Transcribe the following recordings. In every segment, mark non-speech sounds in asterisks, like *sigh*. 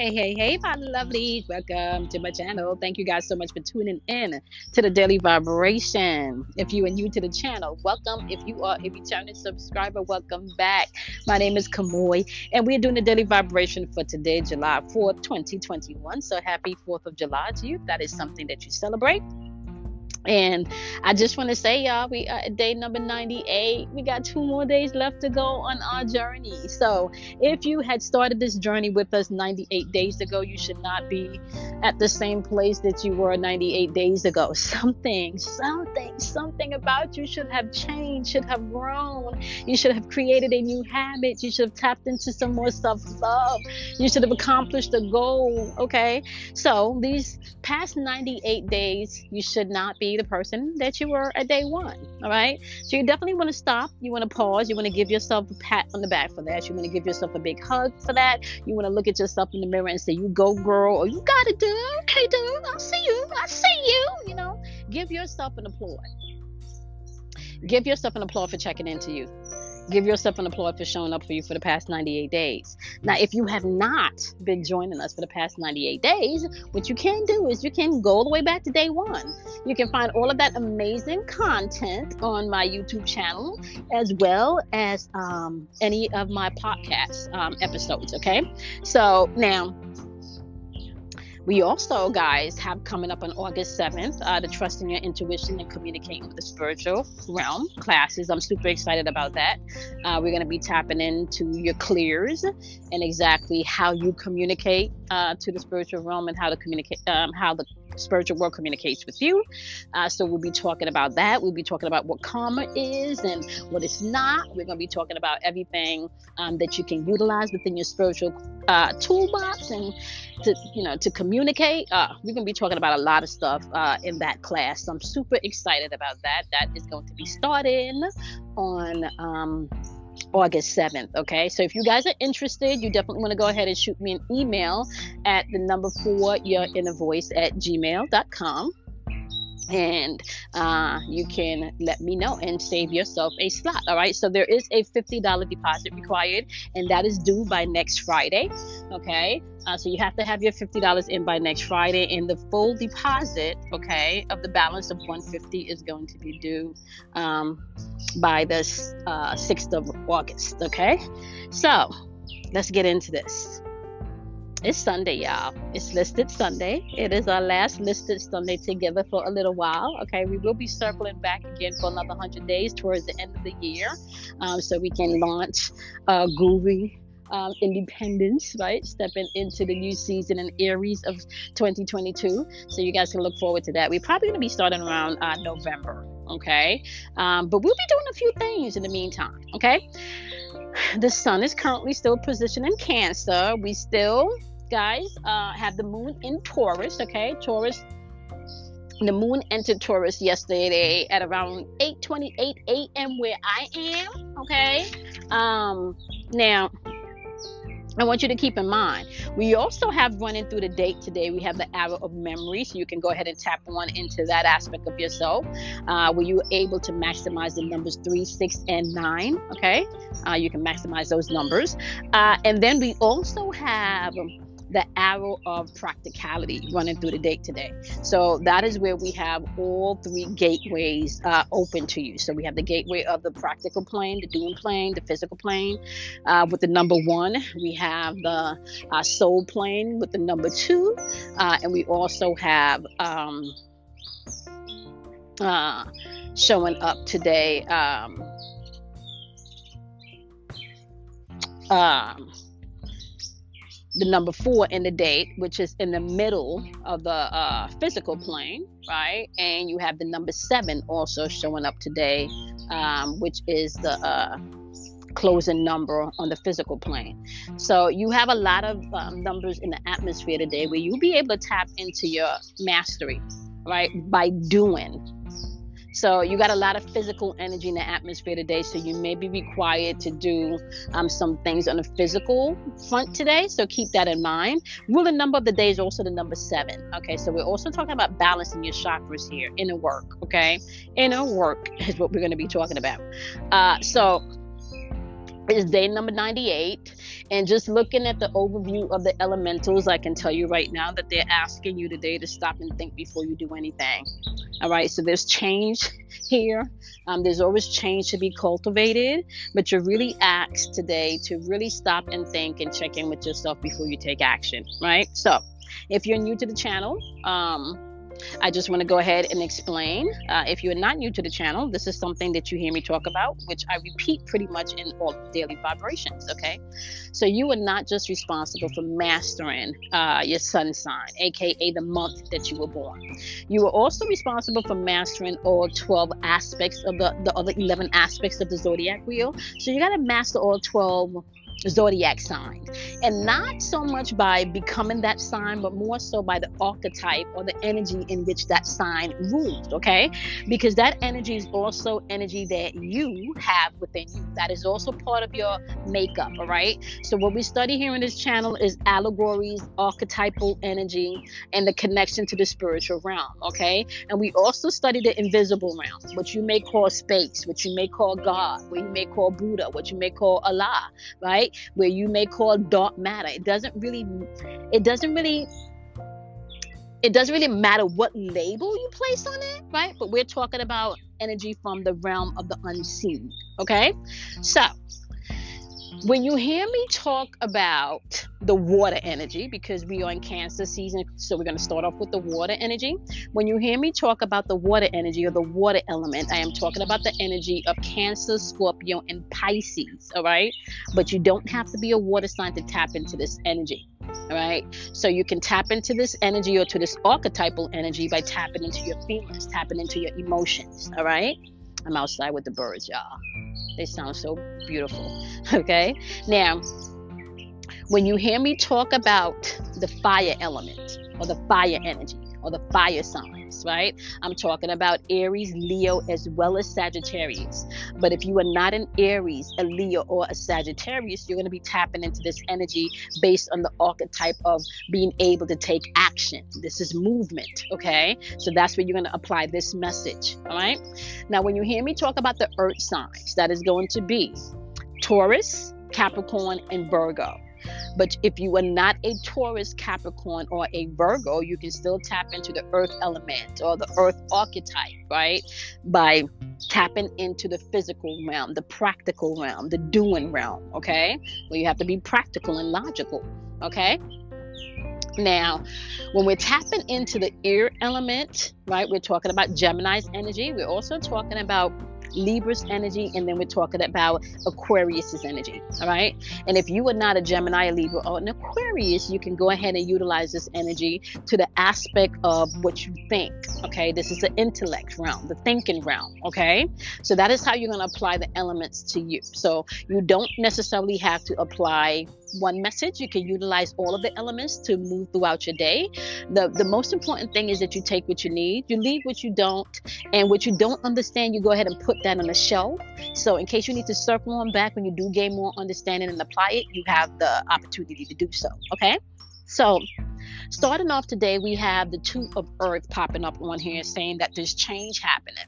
Hey, hey, hey, my lovelies. Welcome to my channel. Thank you guys so much for tuning in to the Daily Vibration. If you are new to the channel, welcome. If you are a returning subscriber, welcome back. My name is Kimoy, and we're doing the Daily Vibration for today, July 4th, 2021. So happy 4th of July to you. That is something that you celebrate. And I just want to say, y'all, we are at day number 98. We got two more days left to go on our journey. So, if you had started this journey with us 98 days ago, you should not be at the same place that you were 98 days ago. *laughs* Something, something, something about you should have changed, should have grown. You should have created a new habit. You should have tapped into some more self love. You should have accomplished a goal. Okay. So, these past 98 days, you should not be the person that you were at day one. All right. So you definitely want to stop. You want to pause. You want to give yourself a pat on the back for that. You want to give yourself a big hug for that. You want to look at yourself in the mirror and say, You go, girl, or you got it, dude. Okay, dude. I see you. I see you. You know, give yourself an applause. Give yourself an applause for checking into you. Give yourself an applause for showing up for you for the past 98 days. Now, if you have not been joining us for the past 98 days, what you can do is you can go all the way back to day one. You can find all of that amazing content on my YouTube channel, as well as um, any of my podcast um, episodes. Okay. So now, we also, guys, have coming up on August 7th uh, the Trusting Your Intuition and Communicating with the Spiritual Realm classes. I'm super excited about that. Uh, we're going to be tapping into your clairs and exactly how you communicate uh, to the spiritual realm and how to communicate, um, how the spiritual world communicates with you. Uh, so we'll be talking about that. We'll be talking about what karma is and what it's not. We're going to be talking about everything um, that you can utilize within your spiritual uh, toolbox and to you know to communicate. Uh, we're going to be talking about a lot of stuff uh, in that class. So I'm super excited about that. That is going to be starting on. Um, August 7th. Okay, so if you guys are interested, you definitely want to go ahead and shoot me an email at the number four your inner voice at gmail.com and uh, you can let me know and save yourself a slot. All right. So there is a $50 deposit required, and that is due by next Friday. Okay. Uh, so you have to have your $50 in by next Friday, and the full deposit, okay, of the balance of 150 is going to be due um, by the uh, 6th of August. Okay. So let's get into this. It's Sunday, y'all. It's list it Sunday. It is our last list it Sunday together for a little while. Okay, we will be circling back again for another 100 days towards the end of the year um, so we can launch uh, Groovy um, independence, right? Stepping into the new season in Aries of 2022. So you guys can look forward to that. We're probably going to be starting around uh, November, okay? Um, but we'll be doing a few things in the meantime, okay? The sun is currently still positioned in Cancer. We still guys uh, have the moon in Taurus. Okay, Taurus. The moon entered Taurus yesterday at around 8:28 a.m. where I am. Okay. Um, now. I want you to keep in mind, we also have running through the date today. We have the arrow of memory, so you can go ahead and tap on into that aspect of yourself uh, where you're able to maximize the numbers three, six, and nine. Okay, uh, you can maximize those numbers. Uh, and then we also have the arrow of practicality running through the date today. So that is where we have all three gateways uh, open to you. So we have the gateway of the practical plane, the doing plane, the physical plane. Uh, with the number one, we have the uh, soul plane with the number two, uh, and we also have. Um, uh, showing up today um, um, the number four in the date, which is in the middle of the uh, physical plane, right? And you have the number seven also showing up today, um, which is the uh, closing number on the physical plane. So you have a lot of um, numbers in the atmosphere today where you'll be able to tap into your mastery, right? By doing so you got a lot of physical energy in the atmosphere today. So you may be required to do um, some things on the physical front today. So keep that in mind. Ruling number of the day is also the number seven. Okay, so we're also talking about balancing your chakras here. Inner work. Okay, inner work is what we're going to be talking about. Uh, so it's day number 98 And just looking at the overview of the elementals, I can tell you right now that they're asking you today to stop and think before you do anything. All right, so there's change *laughs* here. Um, there's always change to be cultivated, but you're really asked today to really stop and think and check in with yourself before you take action, right? So, if you're new to the channel, um, I just want to go ahead and explain. Uh, if you're not new to the channel, this is something that you hear me talk about, which I repeat pretty much in all daily vibrations. Okay, so you are not just responsible for mastering uh, your sun sign, aka the month that you were born. You are also responsible for mastering all 12 aspects of the, the other 11 aspects of the zodiac wheel. So you got to master all 12 zodiac signs And not so much by becoming that sign, but more so by the archetype or the energy in which that sign rules, okay? Because that energy is also energy that you have within you. That is also part of your makeup, all right? So, what we study here in this channel is allegories, archetypal energy, and the connection to the spiritual realm, okay? And we also study the invisible realm, what you may call space, what you may call God, what you may call Buddha, what you may call Allah, right? Where you may call dark matter. It doesn't really it doesn't really it doesn't really matter what label you place on it right? But we're talking about energy from the realm of the unseen okay? So when you hear me talk about the water energy, because we are in Cancer season, so we're going to start off with the water energy. When you hear me talk about the water energy or the water element, I am talking about the energy of Cancer, Scorpio, and Pisces. All right. But you don't have to be a water sign to tap into this energy. All right. So you can tap into this energy or to this archetypal energy by tapping into your feelings, tapping into your emotions. All right. I'm outside with the birds, y'all. They sound so beautiful. *laughs* Okay. Now, when you hear me talk about the fire element or the fire energy, or the fire right? I'm talking about Aries, Leo, as well as Sagittarius. But if you are not an Aries, a Leo, or a Sagittarius, you're going to be tapping into this energy based on the archetype of being able to take action. This is movement, okay? So that's where you're going to apply this message, all right? Now, when you hear me talk about the earth signs, that is going to be Taurus, Capricorn, and Virgo. But if you are not a Taurus, Capricorn, or a Virgo, you can still tap into the earth element or the earth archetype, right? By tapping into the physical realm, the practical realm, the doing realm, okay? Well, you have to be practical and logical, okay? Now, when we're tapping into the air element, right, we're talking about Gemini's energy. We're also talking about Libra's energy, and then we're talking about Aquarius's energy. All right. And if you are not a Gemini, a Libra, or an Aquarius, you can go ahead and utilize this energy to the aspect of what you think. Okay. This is the intellect realm, the thinking realm. Okay. So that is how you're going to apply the elements to you. So you don't necessarily have to apply one message. You can utilize all of the elements to move throughout your day. The the most important thing is that you take what you need, you leave what you don't, and what you don't understand, you go ahead and put that on the shelf. So in case you need to circle on back when you do gain more understanding and apply it, you have the opportunity to do so. Okay. So starting off today, we have the two of earth popping up on here saying that there's change happening.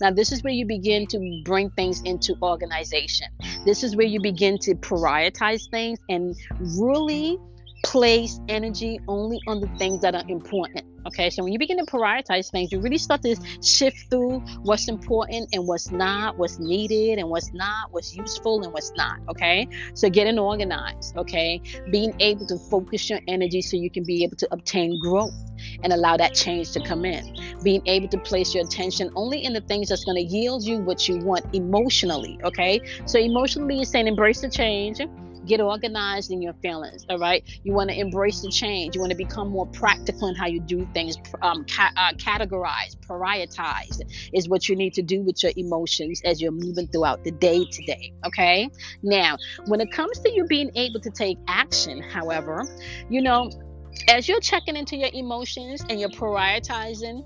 Now, this is where you begin to bring things into organization. This is where you begin to prioritize things and really place energy only on the things that are important. Okay, so when you begin to prioritize things, you really start to shift through what's important and what's not, what's needed and what's not, what's useful and what's not. Okay, so getting organized. Okay, being able to focus your energy so you can be able to obtain growth and allow that change to come in. Being able to place your attention only in the things that's going to yield you what you want emotionally. Okay, so emotionally, you're saying embrace the change Get organized in your feelings, all right? You want to embrace the change. You want to become more practical in how you do things. Um, ca- uh, categorize, prioritize is what you need to do with your emotions as you're moving throughout the day today, okay? Now, when it comes to you being able to take action, however, you know, as you're checking into your emotions and you're prioritizing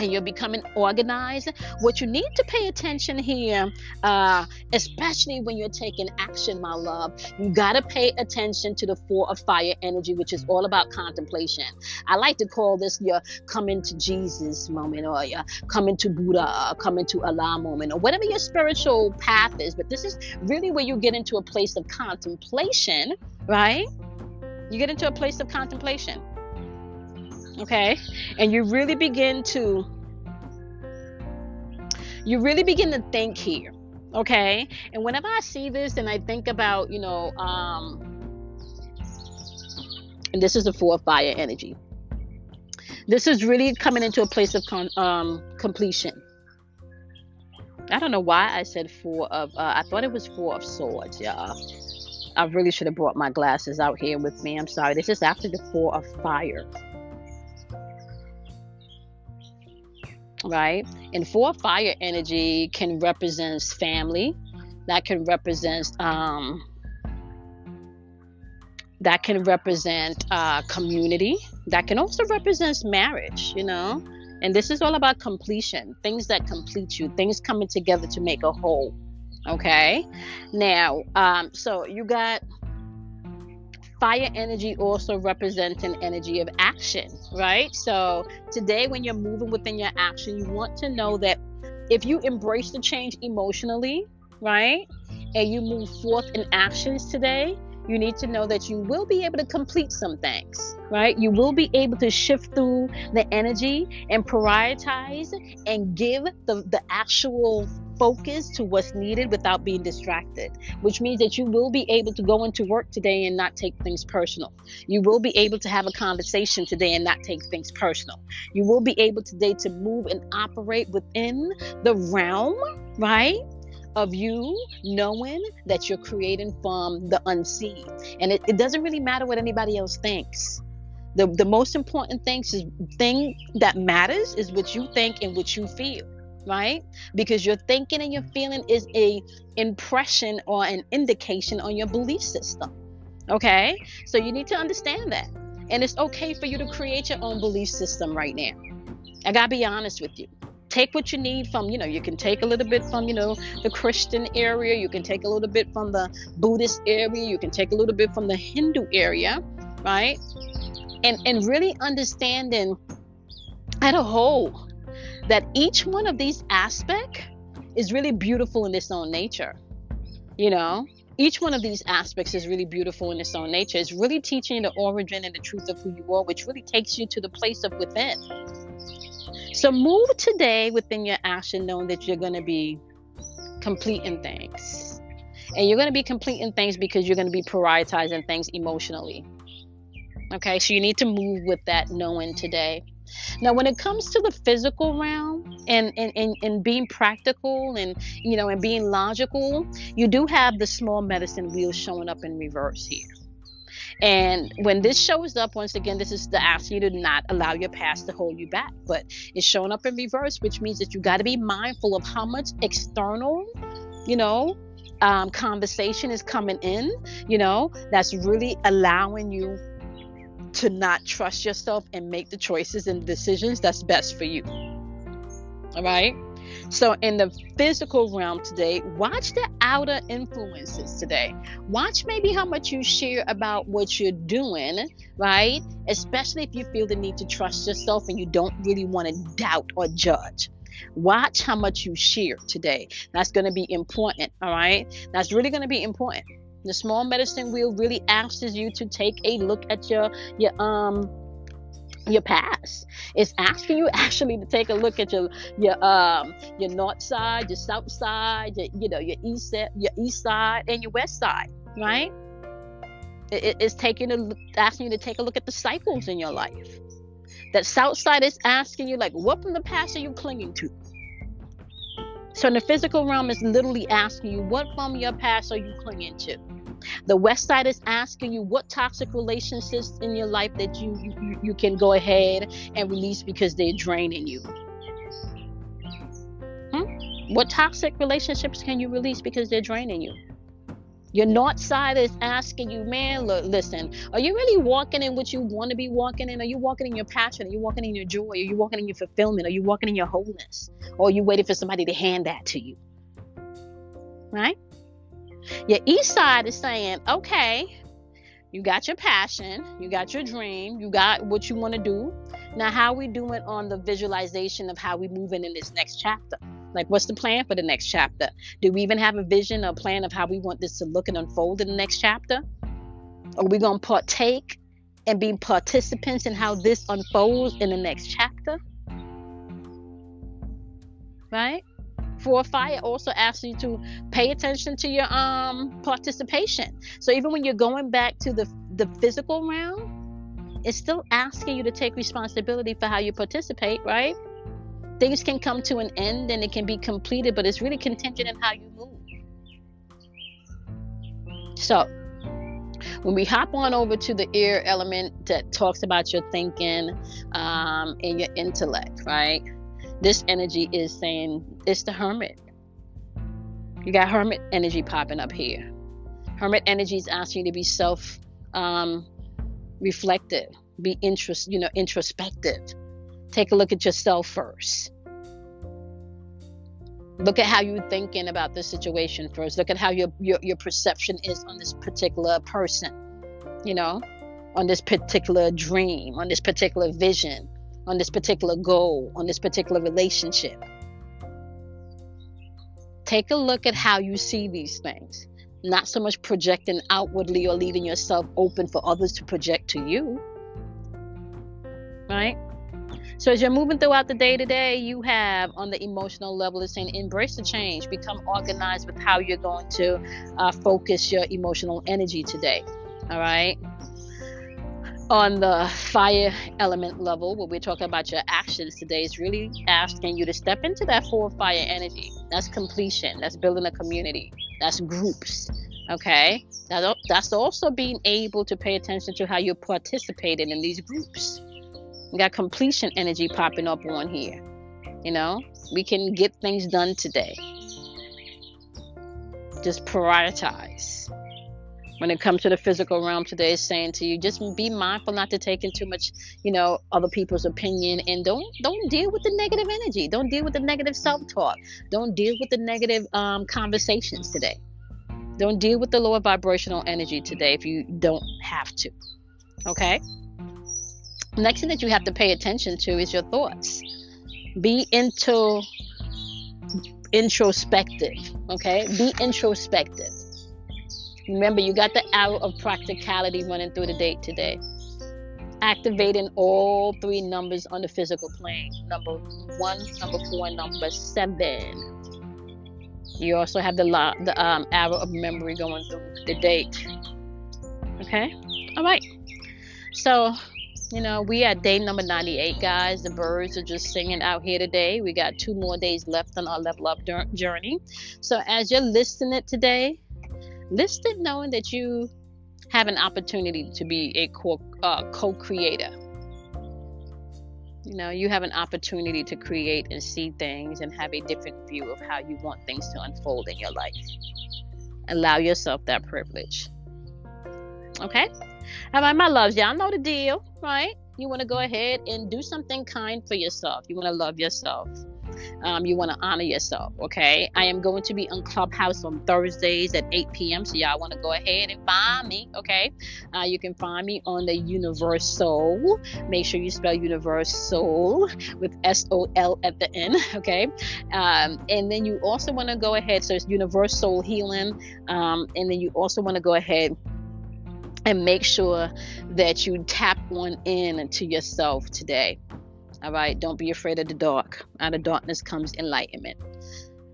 and you're becoming organized, what you need to pay attention here, uh, especially when you're taking action, my love, you got to pay attention to the four of fire energy, which is all about contemplation. I like to call this your coming to Jesus moment or your coming to Buddha, or coming to Allah moment, or whatever your spiritual path is. But this is really where you get into a place of contemplation right? You get into a place of contemplation. Okay? And you really begin to you really begin to think here. Okay? And whenever I see this and I think about, you know, um and this is the four fire energy. This is really coming into a place of con- um, completion. I don't know why I said four of. Uh, I thought it was four of swords, y'all. I really should have brought my glasses out here with me. I'm sorry. This is after the four of fire. Right? And four fire energy can represent family. That can represent um that can represent uh, community that can also represent marriage you know and this is all about completion things that complete you things coming together to make a whole okay now um so you got fire energy also represents an energy of action right? So today when you're moving within your action you want to know that if you embrace the change emotionally right and you move forth in actions today you need to know that you will be able to complete some things, right? You will be able to shift through the energy and prioritize and give the, the actual focus to what's needed without being distracted, which means that you will be able to go into work today and not take things personal. You will be able to have a conversation today and not take things personal. You will be able today to move and operate within the realm, right? Of you knowing that you're creating from the unseen. And it, it doesn't really matter what anybody else thinks. The, the most important things is thing that matters is what you think and what you feel right? Because your thinking and your feeling is a impression or an indication on your belief system okay? So you need to understand that. And it's okay for you to create your own belief system right now. I gotta be honest with you take what you need from you know you can take a little bit from you know the christian area you can take a little bit from the buddhist area you can take a little bit from the hindu area right and and really understanding at a whole that each one of these aspects is really beautiful in its own nature you know each one of these aspects is really beautiful in its own nature. It's really teaching the origin and the truth of who you are, which really takes you to the place of within. So move today within your action, knowing that you're going to be completing things. And you're going to be completing things because you're going to be prioritizing things emotionally. Okay, so you need to move with that knowing today. Now, when it comes to the physical realm and, and, and, and being practical and you know and being logical, you do have the small medicine wheel showing up in reverse here. And when this shows up, once again, this is the ask you to not allow your past to hold you back. But it's showing up in reverse, which means that you got to be mindful of how much external, you know, um, conversation is coming in, you know, that's really allowing you to not trust yourself and make the choices and decisions that's best for you. All right. So, in the physical realm today, watch the outer influences today. Watch maybe how much you share about what you're doing, right? Especially if you feel the need to trust yourself and you don't really want to doubt or judge. Watch how much you share today. That's going to be important, all right? That's really going to be important. The small medicine wheel really asks you to take a look at your your um your past. It's asking you *laughs* actually to take a look at your your um your north side, your south side, your, you know your east your east side and your west side, right? It, it's taking a asking you to take a look at the cycles in your life. That south side is asking you like, what from the past are you clinging to? So in the physical realm, is literally asking you, what from your past are you clinging to? The west side is asking you what toxic relationships in your life that you, you, you can go ahead and release because they're draining you. Hmm? What toxic relationships can you release because they're draining you? Your north side is asking you, man, look, listen, are you really walking in what you want to be walking in? Are you walking in your passion? Are you walking in your joy? Are you walking in your fulfillment? Are you walking in your wholeness? Or are you waiting for somebody to hand that to you? Right? Your east side is saying, okay, you got your passion, you got your dream, you got what you want to do. Now, how we doing on the visualization of how we moving in this next chapter? Like, what's the plan for the next chapter? Do we even have a vision or plan of how we want this to look and unfold in the next chapter? Are we going to partake and be participants in how this unfolds in the next chapter? Right? For fire also asks you to pay attention to your um participation. So even when you're going back to the the physical realm, it's still asking you to take responsibility for how you participate, right? Things can come to an end and it can be completed, but it's really contingent on how you move. So, when we hop on over to the air element that talks about your thinking um, and your intellect, right? This energy is saying it's the hermit. You got hermit energy popping up here. Hermit energy is asking you to be self um, reflective, be interest, you know, introspective. Take a look at yourself first. Look at how you're thinking about the situation first. Look at how your, your your perception is on this particular person. You know, on this particular dream, on this particular vision, on this particular goal, on this particular relationship. Take a look at how you see these things. Not so much projecting outwardly or leaving yourself open for others to project to you. Right? So as you're moving throughout the day to day, you have on the emotional level is saying embrace the change, become organized with how you're going to uh, focus your emotional energy today. All right. On the fire element level, what we're talking about your actions today is really asking you to step into that full fire energy. That's completion. That's building a community. That's groups. Okay. That, that's also being able to pay attention to how you're participating in these groups. We got completion energy popping up on here. You know, we can get things done today. Just prioritize. When it comes to the physical realm today, is saying to you, just be mindful not to take in too much, you know, other people's opinion, and don't don't deal with the negative energy. Don't deal with the negative self-talk. Don't deal with the negative um, conversations today. Don't deal with the lower vibrational energy today if you don't have to. Okay. Next thing that you have to pay attention to is your thoughts. Be into introspective, okay? Be introspective. Remember, you got the arrow of practicality running through the date today. Activating all three numbers on the physical plane number one, number four, number seven. You also have the, the um, arrow of memory going through the date. Okay? All right. So, you know, we at day number 98, guys. The birds are just singing out here today. We got two more days left on our level up journey. So, as you're listening today, listen knowing that you have an opportunity to be a co uh, creator. You know, you have an opportunity to create and see things and have a different view of how you want things to unfold in your life. Allow yourself that privilege. Okay? All right, my loves, y'all know the deal, right? You want to go ahead and do something kind for yourself. You want to love yourself. Um, you want to honor yourself, okay? I am going to be on Clubhouse on Thursdays at 8 p.m. So y'all want to go ahead and find me, okay? Uh, you can find me on the Universal. Make sure you spell Universal with S O L at the end, *laughs* okay? Um, and then you also want to go ahead. So it's Universal Healing. Um, and then you also want to go ahead and make sure that you tap on in to yourself today. All right, don't be afraid of the dark. Out of darkness comes enlightenment.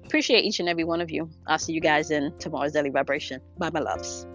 Appreciate each and every one of you. I'll see you guys in tomorrow's daily vibration. Bye, my loves.